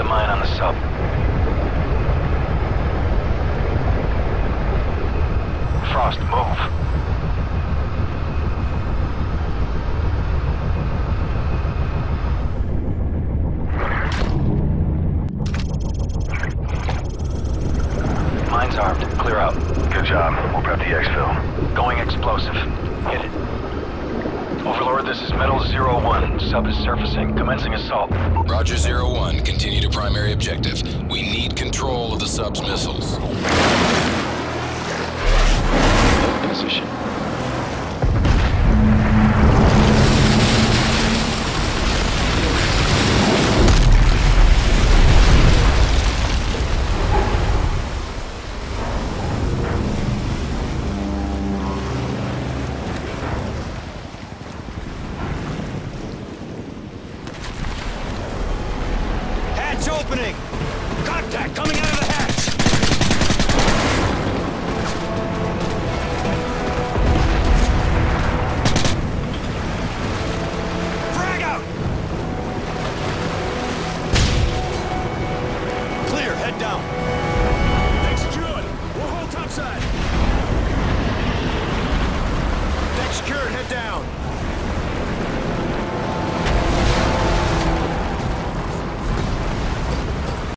the mine on the sub. Frost, move. Mine's armed. Clear out. Good job. We'll prep the exfil. Going explosive. Hit it. Overlord, this is Metal Zero One. Sub is surfacing. Commencing assault. Roger Zero One. Continue to primary objective. We need control of the sub's missiles. opening! Contact coming out of the hatch! Frag out! Clear, head down. Thanks, Druid. We'll hold topside. Deck secured, head down.